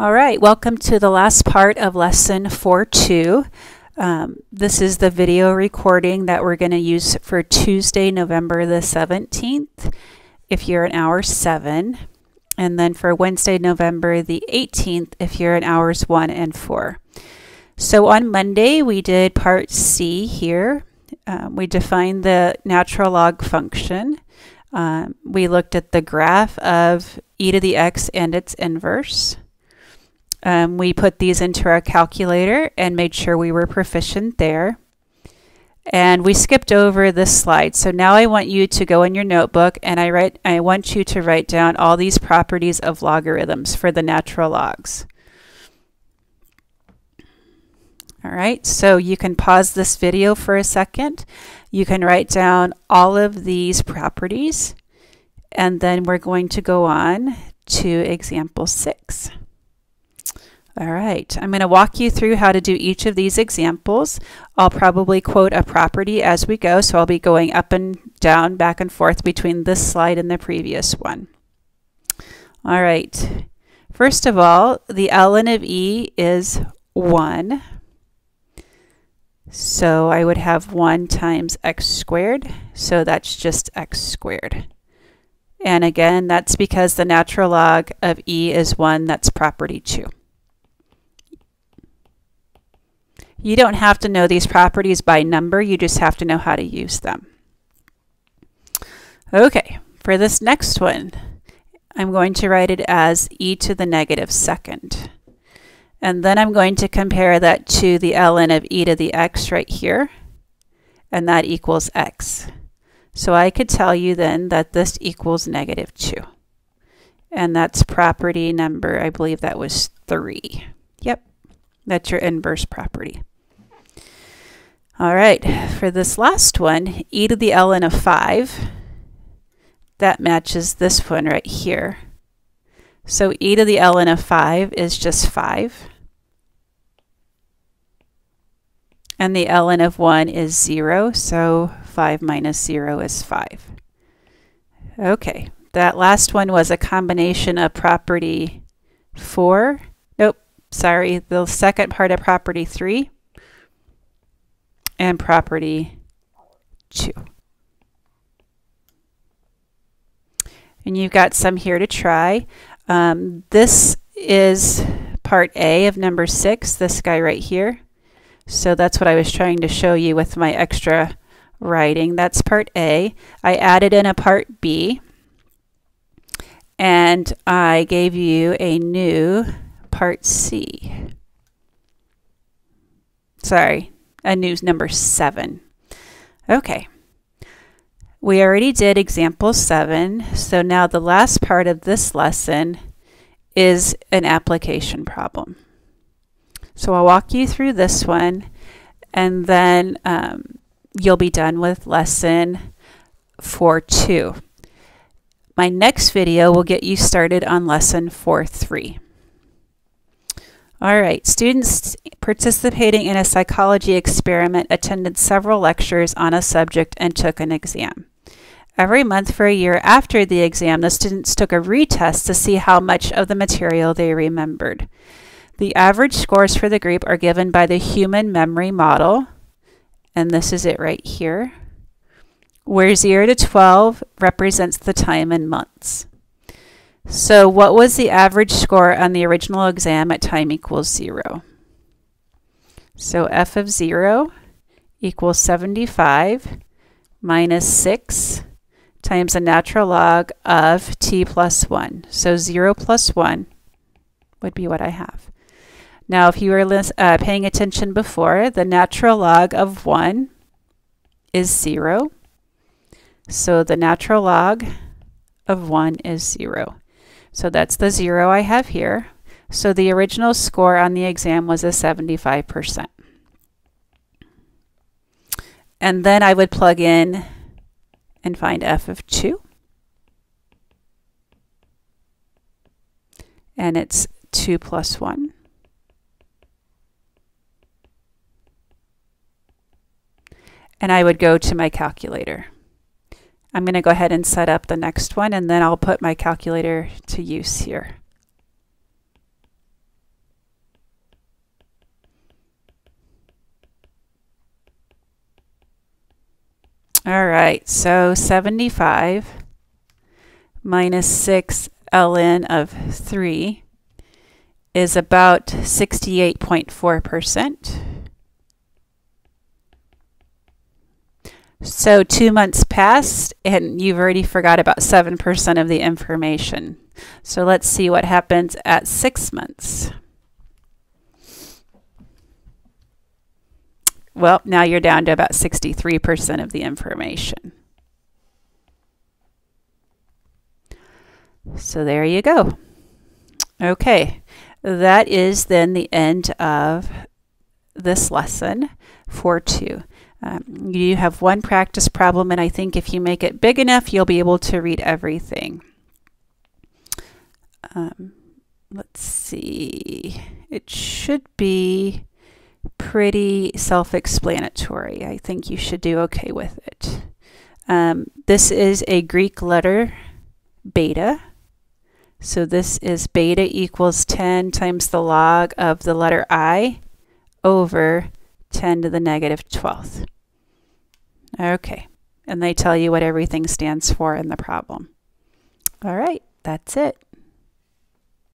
All right, welcome to the last part of lesson 4.2. Um, this is the video recording that we're going to use for Tuesday, November the 17th, if you're in hour 7, and then for Wednesday, November the 18th, if you're in hours 1 and 4. So on Monday, we did part C here. Um, we defined the natural log function. Um, we looked at the graph of e to the x and its inverse. Um, we put these into our calculator and made sure we were proficient there. And we skipped over this slide. So now I want you to go in your notebook and I, write, I want you to write down all these properties of logarithms for the natural logs. All right, so you can pause this video for a second. You can write down all of these properties and then we're going to go on to example six. All right, I'm going to walk you through how to do each of these examples. I'll probably quote a property as we go, so I'll be going up and down, back and forth between this slide and the previous one. All right, first of all, the ln of e is 1. So I would have 1 times x squared, so that's just x squared. And again, that's because the natural log of e is 1, that's property 2. You don't have to know these properties by number, you just have to know how to use them. Okay, for this next one, I'm going to write it as e to the negative second. And then I'm going to compare that to the ln of e to the x right here, and that equals x. So I could tell you then that this equals negative 2. And that's property number, I believe that was 3. Yep, that's your inverse property. All right, for this last one, e to the ln of 5, that matches this one right here. So e to the ln of 5 is just 5. And the ln of 1 is 0, so 5 minus 0 is 5. Okay, that last one was a combination of property 4. Nope, sorry, the second part of property 3 and property 2. And you've got some here to try. Um, this is part A of number 6, this guy right here. So that's what I was trying to show you with my extra writing. That's part A. I added in a part B. And I gave you a new part C. Sorry, a news number seven. Okay. We already did example seven, so now the last part of this lesson is an application problem. So I'll walk you through this one, and then um, you'll be done with lesson four two. My next video will get you started on lesson 4.3. All right, students participating in a psychology experiment attended several lectures on a subject and took an exam. Every month for a year after the exam, the students took a retest to see how much of the material they remembered. The average scores for the group are given by the human memory model, and this is it right here, where 0 to 12 represents the time in months. So what was the average score on the original exam at time equals 0? So f of 0 equals 75 minus 6 times the natural log of t plus 1. So 0 plus 1 would be what I have. Now, if you were uh, paying attention before, the natural log of 1 is 0. So the natural log of 1 is 0. So that's the zero I have here. So the original score on the exam was a 75%. And then I would plug in and find f of 2. And it's 2 plus 1. And I would go to my calculator. I'm going to go ahead and set up the next one and then I'll put my calculator to use here. All right, so 75 minus 6 ln of 3 is about 68.4%. So two months passed and you've already forgot about 7% of the information. So let's see what happens at six months. Well, now you're down to about 63% of the information. So there you go. Okay, that is then the end of this lesson for two. Um, you have one practice problem, and I think if you make it big enough, you'll be able to read everything. Um, let's see. It should be pretty self-explanatory. I think you should do okay with it. Um, this is a Greek letter, beta. So this is beta equals 10 times the log of the letter i over 10 to the negative 12th. Okay, and they tell you what everything stands for in the problem. All right, that's it.